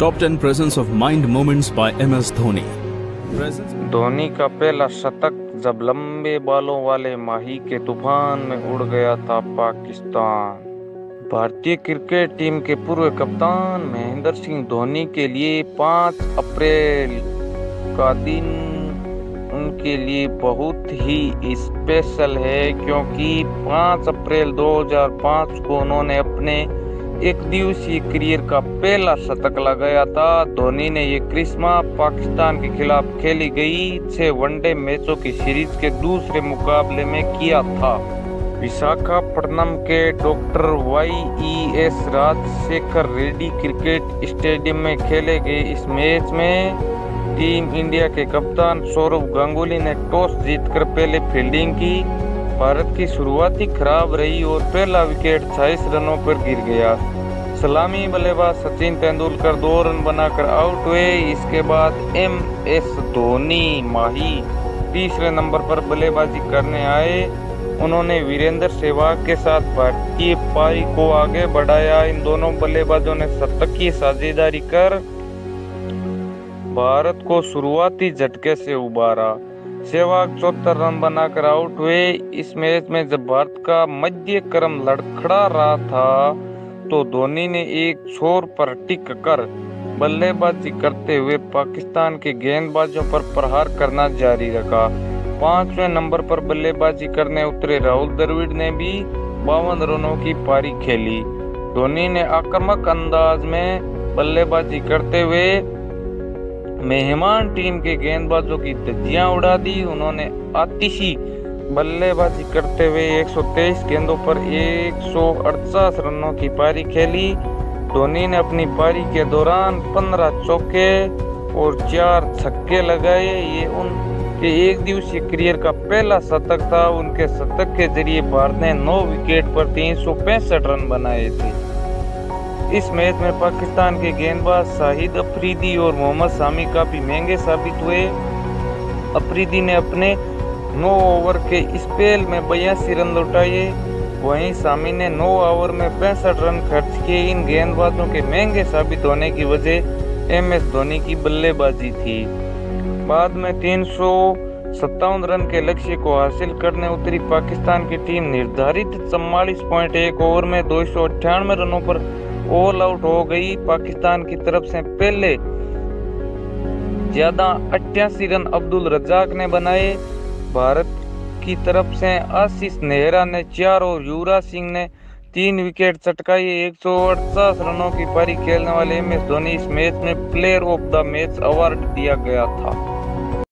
Top 10 Presence of Mind Moments by MS Dhoni. Presence Dhoni का पहला शतक जब लंबे बालों वाले माही के तूफ़ान में उड़ गया था पाकिस्तान भारतीय क्रिकेट टीम के पूर्व कप्तान महेंद्र सिंह धोनी के लिए 5 अप्रैल का दिन उनके लिए बहुत ही स्पेशल है, क्योंकि 5 अप्रैल 2005 को उन्होंने अपने एक दिवसीय करियर का पहला शतक लगाया था। धोनी ने ये क्रिस्मा पाकिस्तान के खिलाफ खेली गई छह वनडे मैचों की सीरीज़ के दूसरे मुकाबले में किया था। विशाखापट्टनम के doctor Y E S Rajasekhara Reddy cricket stadium में खेले गए इस मैच में टीम इंडिया के कप्तान सौरभ गांगुली ने टॉस जीतकर पहले फील्डिंग की। भारत की शुरुआत खराब रही और पहला विकेट छाईस रनों पर गिर गया। सलामी बल्लेबाज सचिन तेंदुलकर दो रन बनाकर आउट हुए। इसके बाद एम एस धोनी माही तीसरे नंबर पर बल्लेबाजी करने आए। उन्होंने वीरेंद्र सहवाग के साथ भारतीय पारी को आगे बढ़ाया। इन दोनों बल्लेबाजों ने शतक की साझेदारी कर भारत को शुरुआती झटके से उबारा। सहवाग चौहत्तर रन बनाकर आउट हुए। इस मैच में जब भारत का मध्य क्रम लड़खड़ा रहा था तो धोनी ने एक छोर पर टिक कर बल्लेबाजी करते हुए पाकिस्तान के गेंदबाजों पर प्रहार करना जारी रखा। पाँचवें नंबर पर बल्लेबाजी करने उतरे राहुल द्रविड़ ने भी बावन रनों की पारी खेली। धोनी ने आक्रामक अंदाज में बल्लेबाजी करते हुए मेहमान टीम के गेंदबाजों की धज्जियाँ उड़ा दी। उन्होंने आतिशी बल्लेबाजी करते हुए 123 गेंदों पर एक रनों की पारी खेली। धोनी ने अपनी पारी के दौरान 15 चौके और चार छक्के लगाए। ये उनके एक दिवसीय करियर का पहला शतक था। उनके शतक के ज़रिए भारत ने 9 विकेट पर तीन सौ पैंसठ रन बनाए थे। इस मैच में पाकिस्तान के गेंदबाज शाहिद अफरीदी और मोहम्मद शामी काफ़ी महँगे साबित हुए। अफरीदी ने अपने नौ ओवर के स्पेल में बयासी रन लौटाए। वहीं सामी ने नौ ओवर में पैंसठ रन खर्च किए। इन गेंदबाजों के महँगे साबित होने की वजह एम एस धोनी की बल्लेबाजी थी। बाद में तीन सौ सत्तावन रन के लक्ष्य को हासिल करने उतरी पाकिस्तान की टीम निर्धारित चौवालीस पॉइंट एक ओवर में दो सौ अट्ठानवे रनों पर ऑल आउट हो गई। पाकिस्तान की तरफ़ से पहले ज़्यादा अट्ठासी रन अब्दुल रजाक ने बनाए। भारत की तरफ़ से आशीष नेहरा ने चार और युवराज सिंह ने तीन विकेट चटकाई। एक रनों की पारी खेलने वाले एम एस धोनी इस मैच में player of the match award दिया गया था।